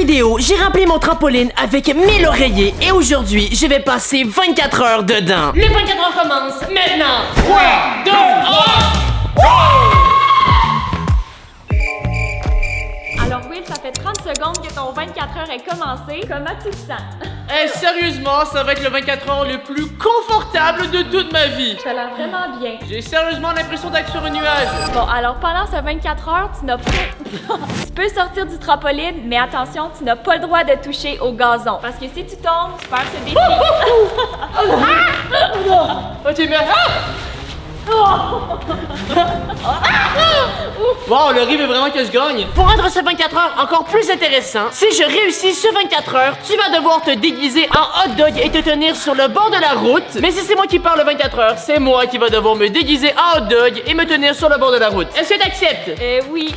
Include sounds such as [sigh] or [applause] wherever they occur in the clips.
vidéo, j'ai rempli mon trampoline avec 1000 oreillers et aujourd'hui, je vais passer 24 heures dedans. Les 24 heures commencent maintenant. 3, 2, 1. Fait 30 secondes que ton 24 heures est commencé. Comment tu te sens? Eh, sérieusement, ça va être le 24 heures le plus confortable de toute ma vie. Ça a l'air vraiment bien. J'ai sérieusement l'impression d'être sur un nuage. Bon, alors pendant ce 24 heures, tu n'as pas... [laughs] tu peux sortir du trampoline, mais attention, tu n'as pas le droit de toucher au gazon. Parce que si tu tombes, tu perds ce défi. [laughs] Ok, mais. Ah! Wow, le rive est vraiment que je gagne. Pour rendre ce 24 heures encore plus intéressant, si je réussis ce 24 heures, tu vas devoir te déguiser en hot dog et te tenir sur le bord de la route. Mais si c'est moi qui parle le 24 heures, c'est moi qui va devoir me déguiser en hot dog et me tenir sur le bord de la route. Est-ce que tu acceptes? Euh, oui.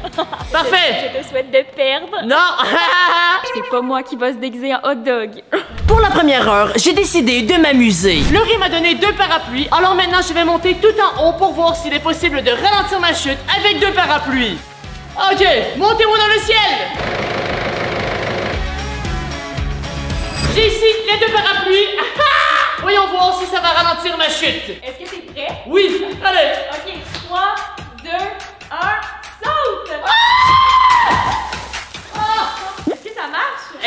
[laughs] Parfait. Je te souhaite de perdre. Non! [laughs] C'est pas moi qui va se déguiser en hot dog. [laughs] Pour la première heure, j'ai décidé de m'amuser. Laurie m'a donné deux parapluies, alors maintenant je vais monter tout en haut pour voir s'il est possible de ralentir ma chute avec deux parapluies. Ok, montez-moi dans le ciel! J'ai ici les deux parapluies. Ah! Voyons voir si ça va ralentir ma chute. Est-ce que t'es prêt? Oui, allez. Ok, 3, 2, 1, Oh,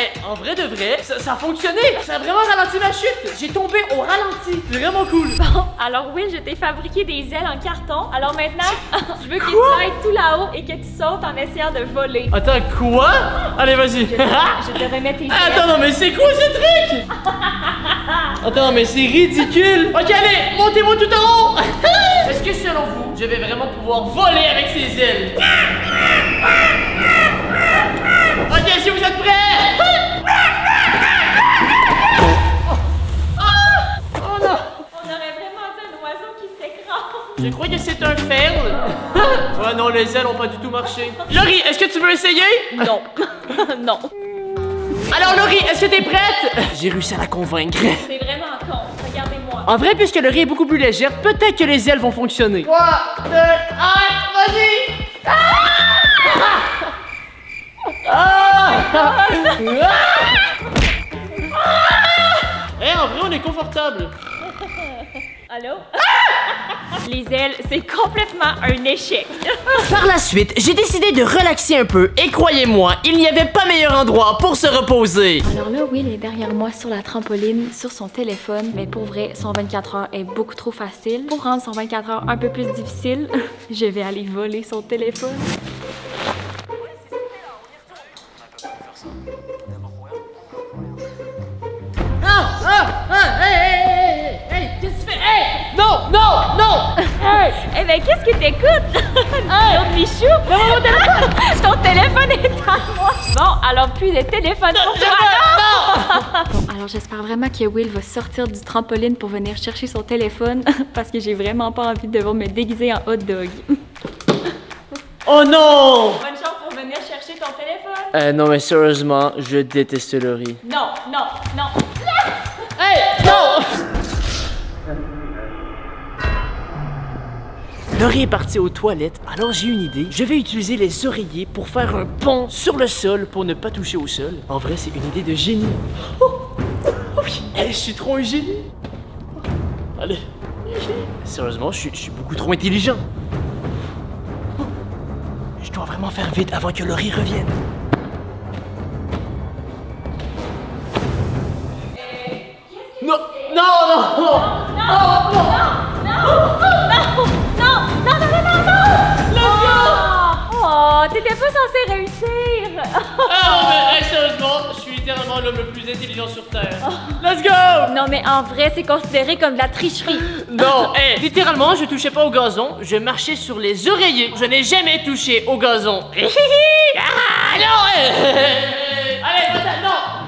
Eh, en vrai de vrai, ça, ça a fonctionné. Ça a vraiment ralenti ma chute. J'ai tombé au ralenti. C'est vraiment cool. [laughs] Bon, alors oui, je t'ai fabriqué des ailes en carton. Alors maintenant, [laughs] je veux que tu ailles tout là-haut et que tu sautes en essayant de voler. Attends, quoi? Allez, vas-y. Je te [laughs] remets tes ailes. Attends, non, mais c'est quoi ce truc? Attends, mais c'est ridicule. Ok, allez, montez-moi tout en haut. Est-ce que selon vous, je vais vraiment pouvoir voler avec ces ailes? Les ailes ont pas du tout marché. Laurie, est-ce que tu veux essayer? Non. [laughs] non. Alors, Laurie, est-ce que t'es prête? J'ai réussi à la convaincre. C'est vraiment con. Regardez-moi. En vrai, puisque Laurie est beaucoup plus légère, peut-être que les ailes vont fonctionner. 3, 2, 1, vas-y! Ah! Ah! [laughs] Eh, en vrai, on est confortable. Allô? [laughs] Les ailes, c'est complètement un échec. [laughs] Par la suite, j'ai décidé de relaxer un peu et croyez-moi, il n'y avait pas meilleur endroit pour se reposer. Alors là, Will est derrière moi sur la trampoline, sur son téléphone. Mais pour vrai, son 24 heures est beaucoup trop facile. Pour rendre son 24 heures un peu plus difficile, [laughs] je vais aller voler son téléphone. Non! Non! Non! Hey! [laughs] Eh ben, qu'est-ce que t'écoutes? [laughs] L'autre Michou? [laughs] Ton téléphone est à moi. Bon, alors plus de téléphone pour toi. Non! Bon, alors j'espère vraiment que Will va sortir du trampoline pour venir chercher son téléphone parce que j'ai vraiment pas envie de devoir me déguiser en hot dog. Oh non! Bonne chance pour venir chercher ton téléphone. Euh, non, mais sérieusement, je déteste Laurie. Non, non, non. Hey! Non! Laurie est partie aux toilettes, alors j'ai une idée. Je vais utiliser les oreillers pour faire un pont sur le sol pour ne pas toucher au sol. En vrai, c'est une idée de génie. Oh! Oui! Hey, je suis trop un génie! Allez. Sérieusement, je suis, je suis beaucoup trop intelligent. Oh! Je dois vraiment faire vite avant que Laurie revienne. Non! Non, non, non! Non, non, non, t'étais pas censé réussir. Ah non, mais [laughs] hey, sérieusement, je suis littéralement l'homme le plus intelligent sur Terre. Let's go! Non, mais en vrai, c'est considéré comme de la tricherie. [gasps] Non, hey, littéralement, je touchais pas au gazon, je marchais sur les oreillers. Je n'ai jamais touché au gazon. [laughs] ah non!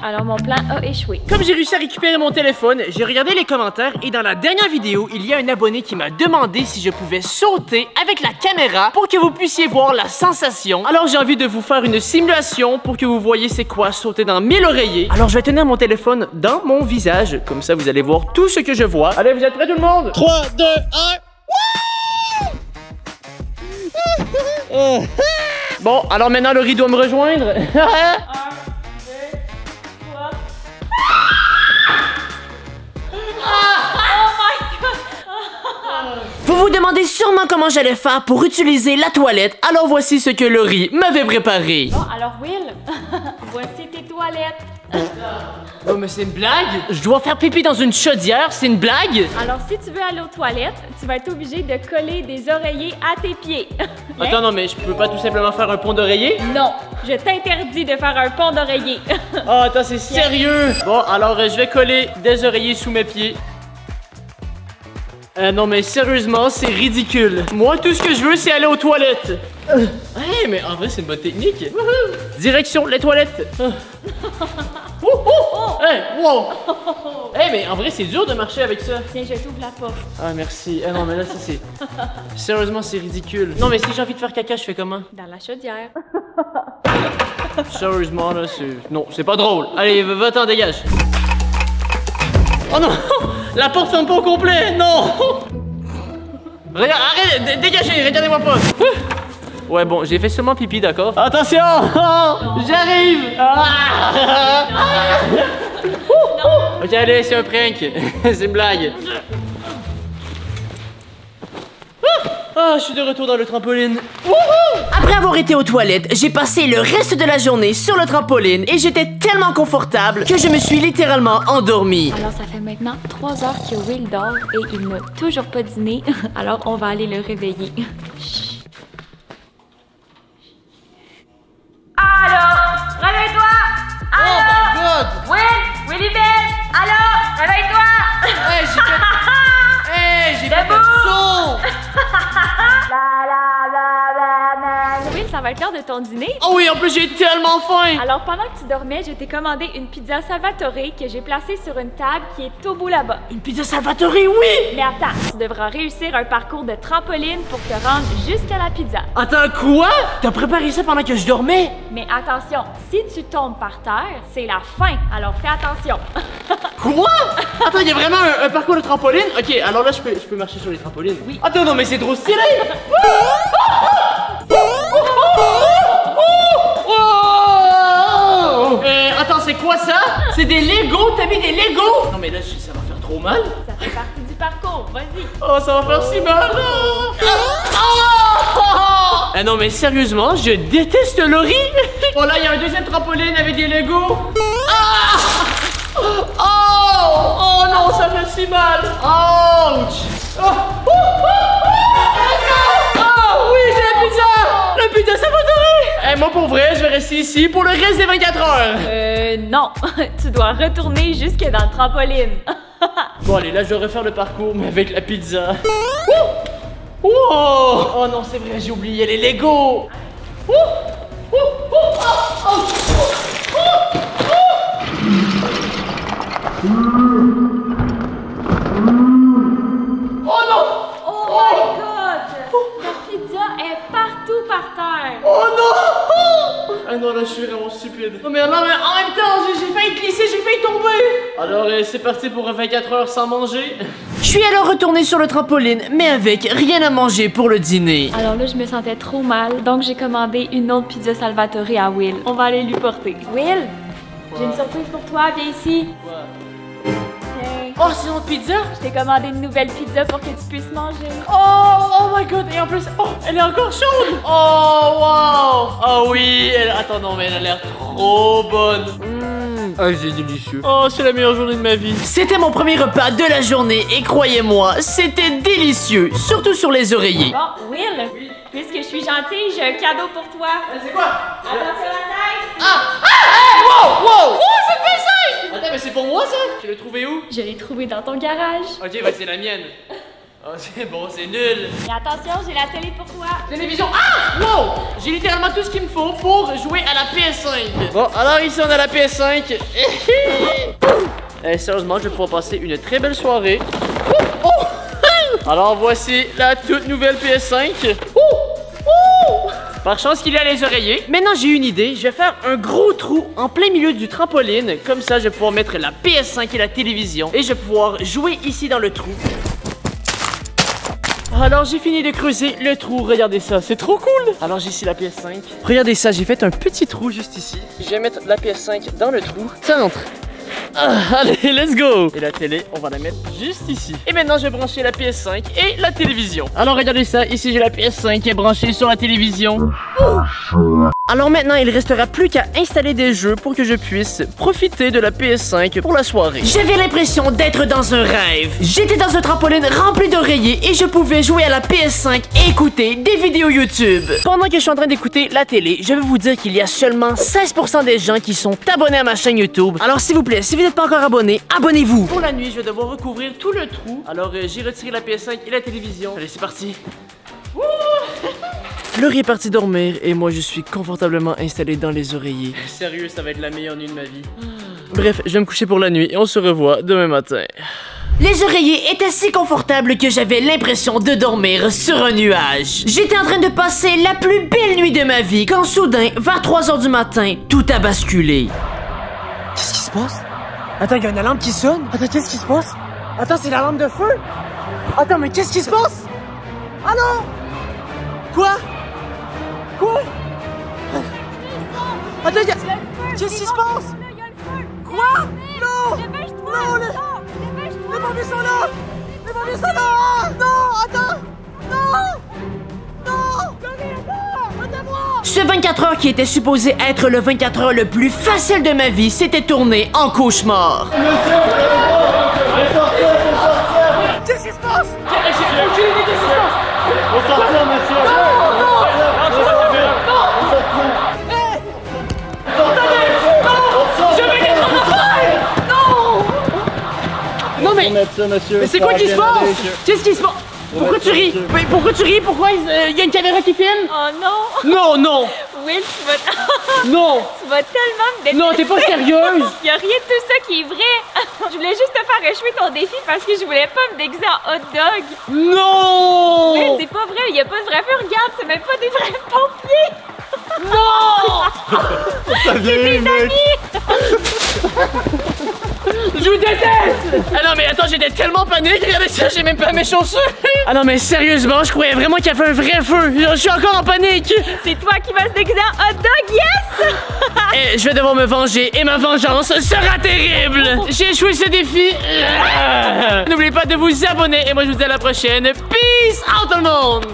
Alors, mon plan a échoué. Comme j'ai réussi à récupérer mon téléphone, j'ai regardé les commentaires et dans la dernière vidéo, il y a un abonné qui m'a demandé si je pouvais sauter avec la caméra pour que vous puissiez voir la sensation. Alors j'ai envie de vous faire une simulation pour que vous voyez c'est quoi sauter dans 1000 oreillers. Alors je vais tenir mon téléphone dans mon visage, comme ça vous allez voir tout ce que je vois. Allez, vous êtes prêts tout le monde? 3, 2, 1. Bon, alors maintenant Laurie doit me rejoindre. [laughs] Vous vous demandez sûrement comment j'allais faire pour utiliser la toilette, alors voici ce que Laurie m'avait préparé. Bon, alors Will, [laughs] voici tes toilettes. [laughs] Oh, mais c'est une blague? Je dois faire pipi dans une chaudière, c'est une blague? Alors, si tu veux aller aux toilettes, tu vas être obligé de coller des oreillers à tes pieds. [laughs] Attends, non, mais je peux pas tout simplement faire un pont d'oreiller? Non, je t'interdis de faire un pont d'oreiller. Oh, attends, c'est sérieux? Bon, alors je vais coller des oreillers sous mes pieds. Euh, non, mais sérieusement, c'est ridicule. Moi, tout ce que je veux, c'est aller aux toilettes. Euh, hey, mais en vrai, c'est une bonne technique. Direction les toilettes. Euh. Ouh. Hey, wow. Hey, mais en vrai, c'est dur de marcher avec ça. Tiens, je t'ouvre la porte. Ah, merci. Ah non, mais là, ça, c'est... Sérieusement, c'est ridicule. Non, mais si j'ai envie de faire caca, je fais comment? Dans la chaudière. [laughs] Sérieusement, là, c'est. Non, c'est pas drôle. Allez, va- va-t'en, dégage. Oh non La porte ferme pas au complet Non [laughs] Regarde, arrête, dé- dégagez, regardez-moi pas [laughs] Ouais, bon, j'ai fait seulement pipi, d'accord Attention Oh, [laughs] J'arrive Ah Ok, allez, c'est un prank. c'est une blague. Ah, je suis de retour dans le trampoline. Après avoir été aux toilettes, j'ai passé le reste de la journée sur le trampoline et j'étais tellement confortable que je me suis littéralement endormi. Alors, ça fait maintenant trois heures que Will dort et il n'a toujours pas dîné. [laughs] Alors, on va aller le réveiller. Chut. Va être l'heure de ton dîner. Oh oui, en plus, j'ai tellement faim Alors, pendant que tu dormais, je t'ai commandé une pizza Salvatore que j'ai placée sur une table qui est au bout là-bas. Une pizza Salvatore, oui Mais attends, tu devras réussir un parcours de trampoline pour te rendre jusqu'à la pizza. Attends, quoi? T'as préparé ça pendant que je dormais? Mais attention, si tu tombes par terre, c'est la fin, alors fais attention. [laughs] Quoi? Attends, il y a vraiment un, un parcours de trampoline? Ok, alors là, je peux, je peux marcher sur les trampolines Oui. Attends, non, mais c'est trop stylé [laughs] Euh, attends, c'est quoi ça? C'est des Legos T'as mis des Legos Non, mais là, ça va faire trop mal. Ça fait partie du parcours, vas-y. Oh, ça va faire si mal. Ah non, mais sérieusement, je déteste Laurie. [laughs] Oh là, il y a un deuxième trampoline avec des Legos. Ah Oh Oh non, ça fait si mal. Ouch. Oh, oh, oh, oh, oui, j'ai la pizza. La pizza, ça va Eh, moi, pour vrai, rester ici pour le reste des 24 heures. Euh, non, [laughs] tu dois retourner jusque dans le trampoline. [laughs] Bon, allez, là, je vais refaire le parcours, mais avec la pizza. Oh Oh non, c'est vrai, j'ai oublié les Legos. Ouh! Ouh! Ouh! Oh! Oh! Oh Oh Ah non, là, je suis vraiment stupide. Non, mais, non, mais en même temps, j'ai failli glisser, j'ai failli tomber. Alors, euh, c'est parti pour 24 heures sans manger. [laughs] Je suis alors retourné sur le trampoline, mais avec rien à manger pour le dîner. Alors là, je me sentais trop mal, donc j'ai commandé une autre pizza Salvatore à Will. On va aller lui porter. Will, j'ai une surprise pour toi, viens ici. Tiens, Oh, c'est notre pizza je t'ai commandé une nouvelle pizza pour que tu puisses manger. Oh, oh my god, et en plus, oh, elle est encore chaude Oh, wow Oh oui, elle... attends, non, mais elle a l'air trop bonne Mmh. Ah, c'est délicieux. Oh, c'est la meilleure journée de ma vie. C'était mon premier repas de la journée et croyez-moi, c'était délicieux, surtout sur les oreillers. Bon, Will, puisque je suis gentille, j'ai un cadeau pour toi. C'est quoi? Attention à la tête. Ah Ah Wow Wow Oh, c'est PS5 Attends, mais c'est pour moi ça? Tu l'as trouvé où? Je l'ai trouvé dans ton garage. Ok, bah c'est la mienne. Oh, [laughs] c'est bon, c'est nul. Et attention, j'ai la télé pour toi. Télévision. Ah Wow J'ai littéralement tout ce qu'il me faut pour jouer à la PS5. Bon, alors ici on a la PS5. [laughs] Eh, sérieusement, je vais pouvoir passer une très belle soirée. Oh, oh. [laughs] Alors voici la toute nouvelle PS5. Par chance qu'il y a les oreillers. Maintenant, j'ai une idée. Je vais faire un gros trou en plein milieu du trampoline. Comme ça, je vais pouvoir mettre la PS5 et la télévision. Et je vais pouvoir jouer ici dans le trou. Alors j'ai fini de creuser le trou, regardez ça, c'est trop cool Alors j'ai ici la PS5. Regardez ça, j'ai fait un petit trou juste ici. Je vais mettre la PS5 dans le trou. Ça entre. Ah, allez, let's go Et la télé, on va la mettre juste ici. Et maintenant, je vais brancher la PS5 et la télévision. Alors, regardez ça. Ici, j'ai la PS5 qui est branchée sur la télévision. Alors maintenant, il restera plus qu'à installer des jeux pour que je puisse profiter de la PS5 pour la soirée. J'avais l'impression d'être dans un rêve. J'étais dans un trampoline rempli d'oreillers et je pouvais jouer à la PS5 et écouter des vidéos YouTube. Pendant que je suis en train d'écouter la télé, je vais vous dire qu'il y a seulement 16% des gens qui sont abonnés à ma chaîne YouTube. Alors s'il vous plaît, si vous n'êtes pas encore abonné, abonnez-vous. Pour la nuit, je vais devoir recouvrir tout le trou. Alors euh, j'ai retiré la PS5 et la télévision. Allez, c'est parti. [laughs] Fleury est parti dormir et moi je suis confortablement installé dans les oreillers. Sérieux, ça va être la meilleure nuit de ma vie. Bref, je vais me coucher pour la nuit et on se revoit demain matin. Les oreillers étaient si confortables que j'avais l'impression de dormir sur un nuage. J'étais en train de passer la plus belle nuit de ma vie quand soudain, vers 3 heures du matin, tout a basculé. Qu'est-ce qui se passe? Attends, il y a une alarme qui sonne. Attends, qu'est-ce qui se passe? Attends, c'est l'alarme de feu? Attends, mais qu'est-ce qui se passe? Allô? Quoi? Quoi? Attends, il y a... Qu'est-ce? Quoi? Non! Non, les... Les pompiers sont là! Les pompiers sont là! Ah, Non! Attends! Non! Ce 24 heures qui était supposé être le 24 heures le plus facile de ma vie s'était tourné en cauchemar. Mais, mais c'est quoi qui se passe? Qu'est-ce qui se passe? Pourquoi tu ris? Mais pourquoi tu ris? Pourquoi il euh, il y a une caméra qui filme? Oh non! Non, non, Will, tu vas, [laughs] non, tu vas tellement me détester. non, t'es pas sérieuse [laughs] Y a rien de tout ça qui est vrai. [laughs] je voulais juste te faire échouer ton défi parce que je voulais pas me déguiser en hot dog. Will, Non c'est pas vrai. Y a pas de vrai feu. Regarde, c'est même pas des vrais pompiers. Non C'est des amis. Je vous déteste Ah non mais attends, j'étais tellement panique, regardez ça, j'ai même pas mes chaussures. Ah non mais sérieusement, je croyais vraiment qu'il y avait un vrai feu. Je suis encore en panique. C'est toi qui vas se déguiser en hot dog. Yes! Et je vais devoir me venger et ma vengeance sera terrible. J'ai échoué ce défi. N'oubliez pas de vous abonner et moi je vous dis à la prochaine. Peace out tout le monde